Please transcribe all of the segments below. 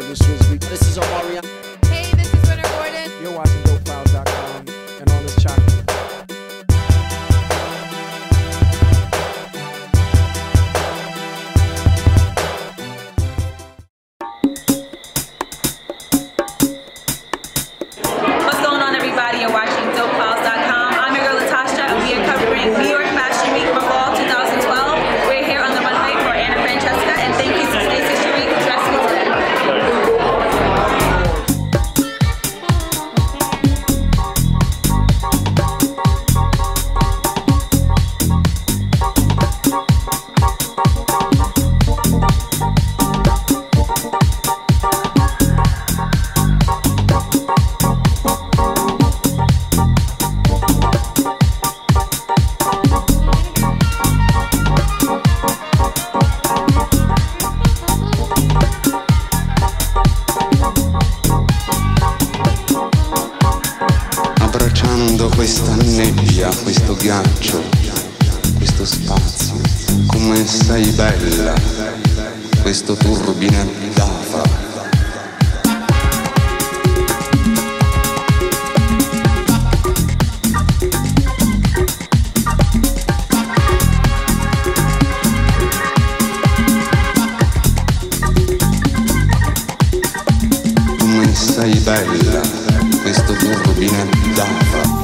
services. This is Omarion. ghiaccio, questo spazio, come sei bella, questo turbine d'afra. sei bella, questo turbine d'afra.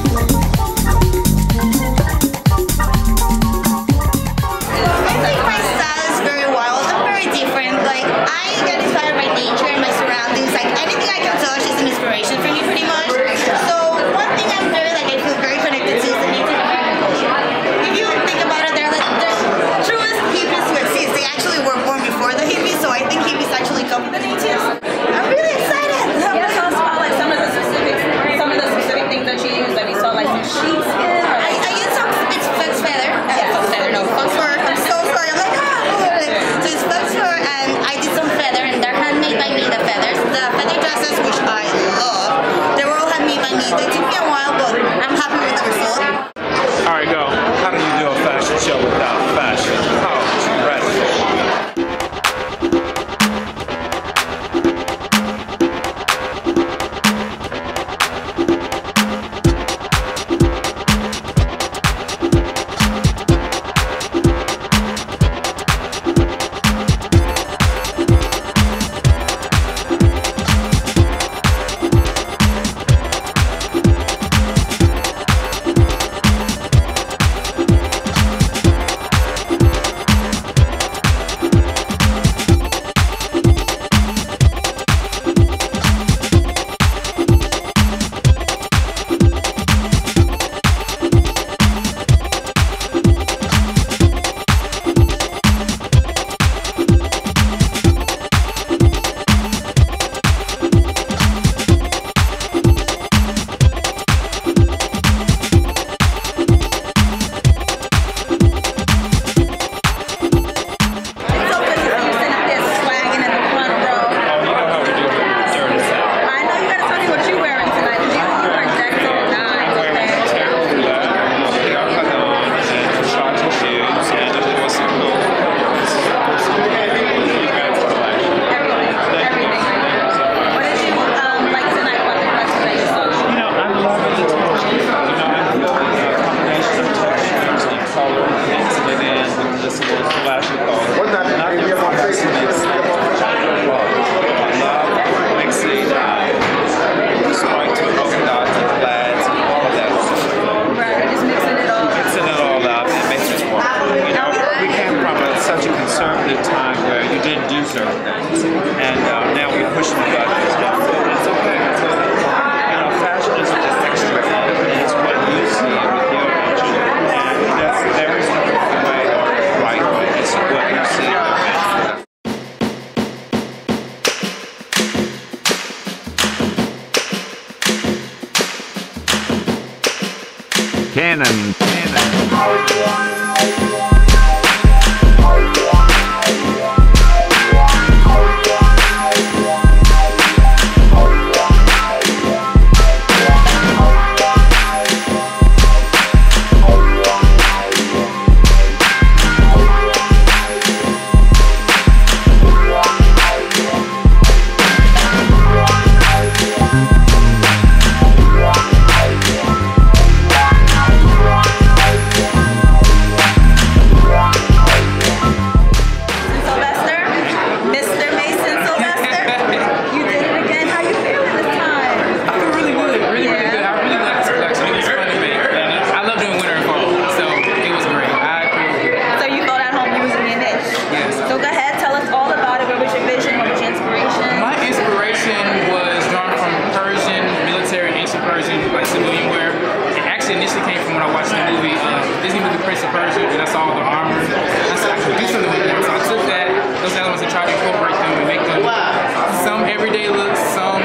Cannon. Cannon. actually initially came from when I watched the movie, uh, Disney movie Prince of Persia, and I saw the armor. I said, I could do something with. So I took that, those elements, and tried to incorporate them and make them uh, some everyday looks, some